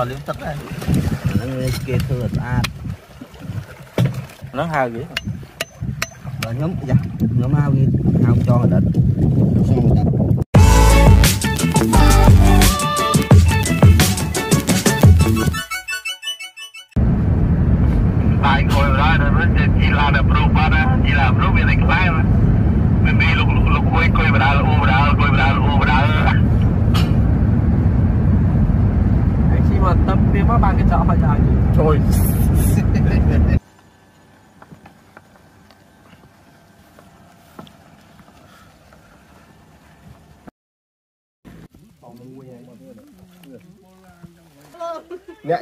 còn liếm tất đây ហ្នឹងគេធ្វើឲ្យស្អាត nó hao gì បើខ្ញុំយ៉ាខ្ញុំហៅវាហៅចងអតីតចង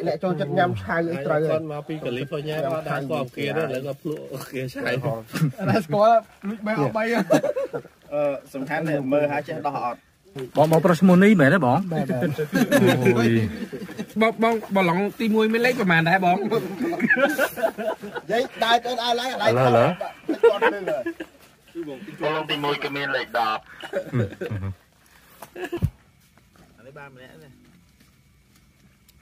អ្នកអ្នកចូលចិត្តញ៉ាំឆៅអីត្រូវ con mà pi cả lý thôi nhé nó đã có kia đó lại có plu kia sai តែស្គាល់លួចបែបអបីអឺសំខាន់តែមើលហើយចេះដោះអត់បងបងប្រុសឈ្មោះនេះមែនទេបងអូយបងបងបងឡងទី1មានលេខប្រហែលដែរបងយាយដើរទៅដើរឡើងដៃគាត់នឹងបងទី1ក៏មានលេខ10 đấy ba mẹ này អឺកាន់វិជាខ្លះបងប្អូន bằng mùi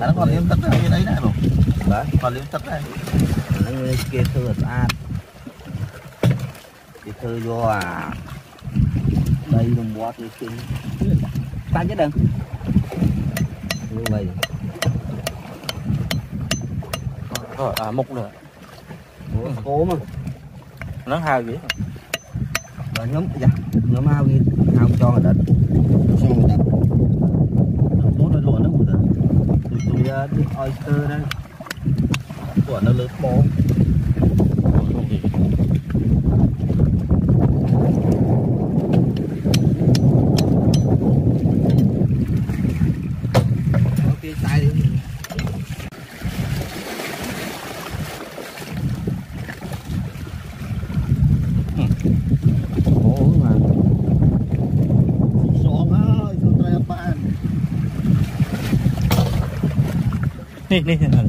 nó còn liếm tất đây đấy này rồi បាទ còn liếm tất đây ហ្នឹងគេធ្វើឲ្យស្អាតគេធ្វើយកអាដីរមាត់នេះចេញតាច់ទេដឹងនេះវិញ rồi à mục nữa អូស្គមហ្នឹង nó hao gì បើខ្ញុំយ៉ាខ្ញុំហៅវាហៅចងអតីត ดิออยสเตอร์ได้ส่วนนลึกมมง นี่นี่นั่น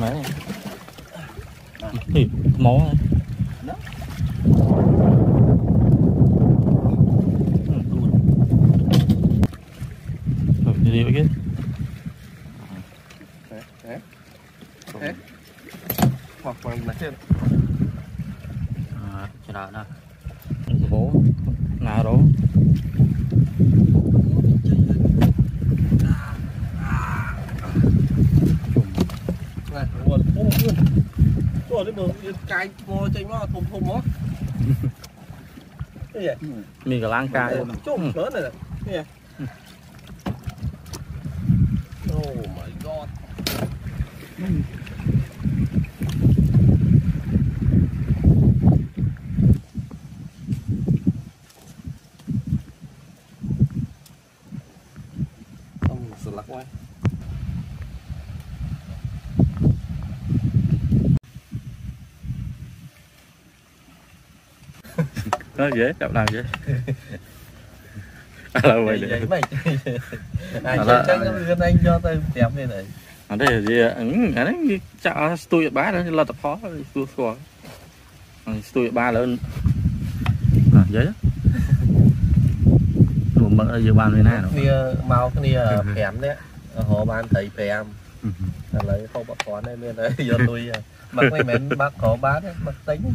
มานี่หมอ Jadi okey. Eh, eh. Eh. Wah, kurang macam. Ah, cerah dah. Bố, ngà rồi. nguồn ô luôn rồi đấy mà cái vô chạy mà thùng thùng đó cái gì មានកលាំងកាយ chôm lớn này này cái gì oh my god Nó dễ chậm nào dễ. À, là vậy đấy. mày À, là- chắc cái anh cho tôi đẹp như này. Ở đây là gì ạ? ừ ở đấy chợ tôi ba đó là tập khó tôi xua tôi ba lớn. À dễ đủ mỡ ở dưới bàn bên này cái nia mau cái nia phèm đấy. Họ ban thấy phèm. Là lấy không bắt con đây nên đấy giờ tôi à, mặc mấy mến bác có bát đấy bác tính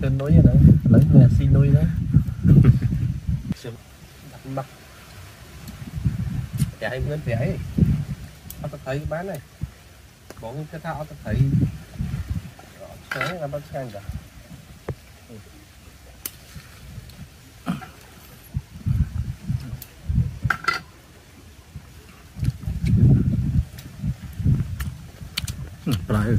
trên núi nữa lấy mẹ xin nuôi nữa đặt mặc chạy lên vẽ ông ta thấy bán này? Bọn cái thao ta thấy? Sáng là bắt sang cả. Rồi. nơi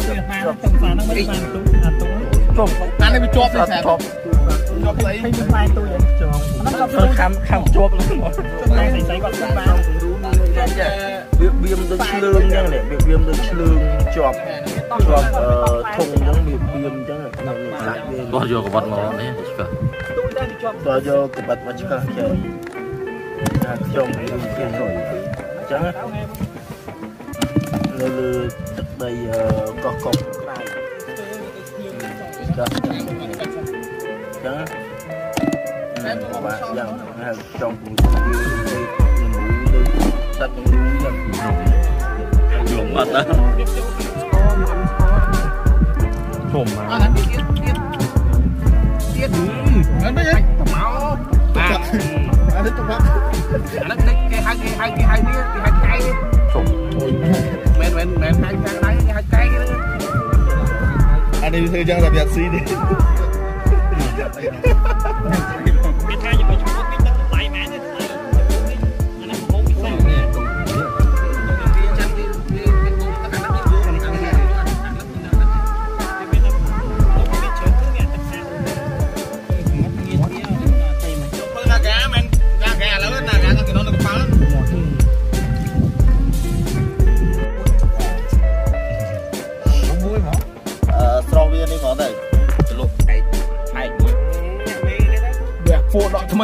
ខ្ញុំជួយអាហ្នឹងទៅសាហ្នឹងមិនបានទូអាទូទុំអានេះវាជាប់នេះតែជាប់ជាប់ស្អីខ្ញុំផ្លែទូចចងហ្នឹងគាត់ខំខំជាប់ហ្នឹងតែស្អីស្អីគាត់បានចាវាវាមដូចឆ្លើងអញ្ចឹងនេះវាវាមដូចឆ្លើងជាប់ជាប់ធុងអញ្ចឹងវាវាមអញ្ចឹងក្នុងស្លាកវាគាត់យកកបាត់មកនេះឆ្កឹះទូចតែជាប់គាត់យកកបាត់មកឆ្កឹះចាខ្ញុំខ្ញុំអញ្ចឹងនៅលើ ទឹកដីអឺកោះកុំក្រៅចាស់អញ្ចឹងតែបាទយ៉ាងហៅចង់ពូជវាទៅលំរូទៅសត្វលំរូយ៉ាង យំអត់ដែរជុំមក anh biết biết biết biết anh đấy máu à anh thích trong đó anh thích cái hai 这个江山比较吃一点。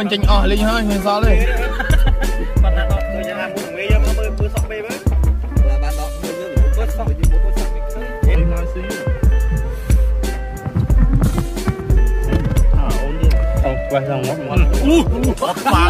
មិញចេញអស់លេងហើយមិនសល់ទេ là bạn đọc người ta muốn mấy giờ mà bơi sọc bê với là bạn đọc người ta bơi sọc với bơi sọc với មកស៊ី không quay sang mất mất បានបានតែខ្សែមកយកភ្លឺទៅប៉ាច់